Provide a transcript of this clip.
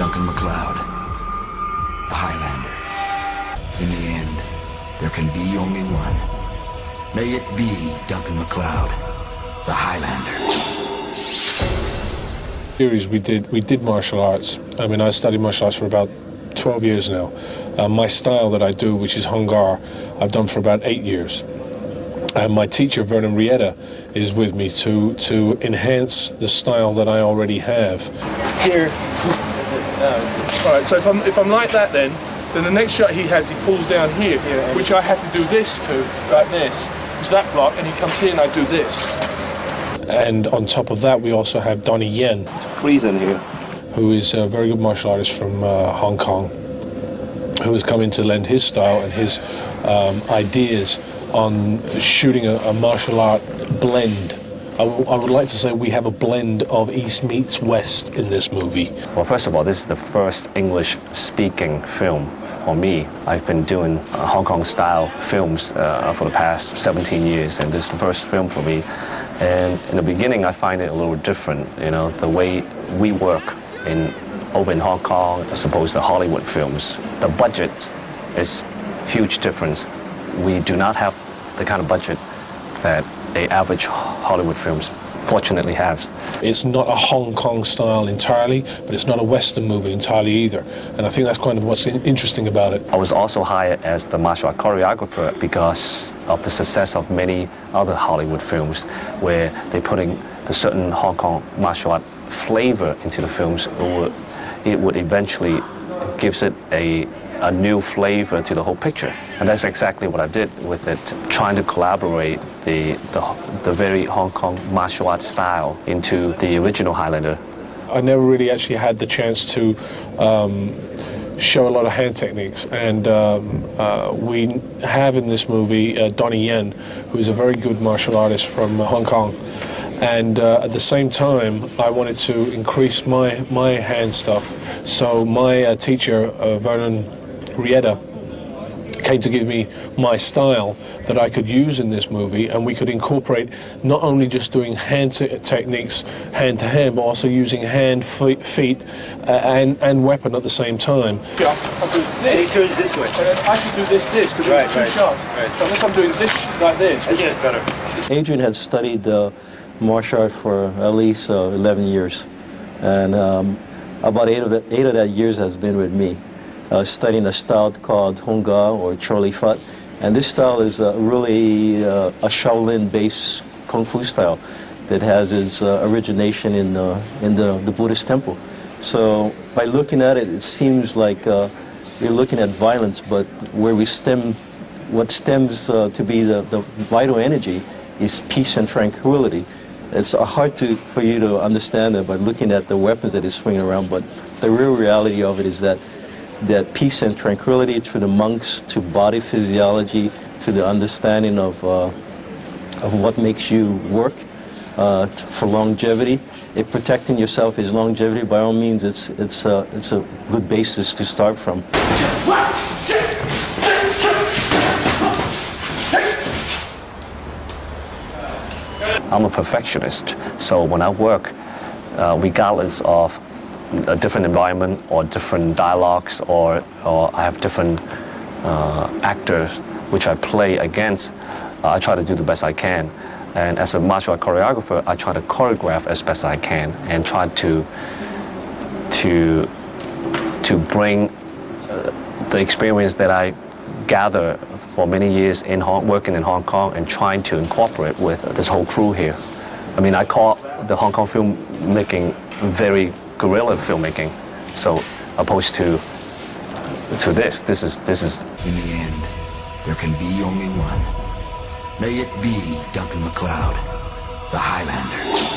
Duncan MacLeod, the Highlander. In the end, there can be only one. May it be Duncan MacLeod, the Highlander. Series we did we did martial arts. I mean, I studied martial arts for about 12 years now. Uh, my style that I do, which is Hung Gar, I've done for about eight years. And my teacher Vernon Rieta is with me to to enhance the style that I already have. Here. All right, so if I'm if I'm like that, then then the next shot he has, he pulls down here, Yeah. which I have to do this to, like this. It's that block, and he comes here, and I do this. And on top of that, we also have Donnie Yen, Freeze in here. who is a very good martial artist from uh, Hong Kong, who has come in to lend his style and his um, ideas on shooting a, a martial art blend. I, would like to say we have a blend of East meets West in this movie. Well, first of all, this is the first English speaking film for me. I've been doing uh, Hong Kong style films uh, for the past 17 years, and this is the first film for me. And in the beginning, I find it a little different, you know, the way we work in over in Hong Kong as opposed to Hollywood films. The budget is huge difference. We do not have the kind of budget that a average Hollywood films fortunately have. It's not a Hong Kong style entirely, but it's not a Western movie entirely either. And I think that's kind of what's in- interesting about it. I was also hired as the martial art choreographer because of the success of many other Hollywood films where they're putting the certain Hong Kong martial art flavor into the films. It would, it would eventually gives it a, a new flavor to the whole picture. And that's exactly what I did with it, trying to collaborate the, the, the very Hong Kong martial art style into the original Highlander I never really actually had the chance to um, show a lot of hand techniques, and um, uh, we have in this movie uh, Donnie Yen, who is a very good martial artist from uh, Hong Kong. And uh, at the same time, I wanted to increase my my hand stuff. So my uh, teacher, uh, Vernon Rieta, came to give me my style that I could use in this movie, and we could incorporate not only just doing hand te- techniques hand to hand, but also using hand, feet, feet uh, and and weapon at the same time. Yeah, I'll do And he turns this way. and then I should do this this because Right, it's two right, shots. right. So unless I'm doing this like this, I think it's better. Adrian had studied uh, martial art for at least uh, 11 years, and um, about eight of, the, eight of that years has been with me, uh, studying a style called Hung Gar or Charlie Fat. And this style is uh, really uh, a Shaolin-based kung fu style that has its uh, origination in, uh, in the, the Buddhist temple. So by looking at it, it seems like uh, you're looking at violence, but where we stem what stems to be the, the vital energy is peace and tranquility. It's hard to, for you to understand it by looking at the weapons that is swinging around, but the real reality of it is that that peace and tranquility to the monks, to body physiology, to the understanding of, uh, of what makes you work uh, for longevity. If protecting yourself is longevity, by all means, it's, it's, uh, it's a good basis to start from. I'm a perfectionist, so when I work, uh, regardless of a different environment or different dialogues, or, or I have different uh, actors which I play against, uh, I try to do the best I can. And as a martial art choreographer, I try to choreograph as best I can and try to to to bring uh, the experience that I gather for many years in Hong, working in Hong Kong and trying to incorporate with this whole crew here. I mean, I call the Hong Kong filmmaking very guerrilla filmmaking, so opposed to to this. This is this is In the end, there can be only one. May it be Duncan MacLeod, the Highlander.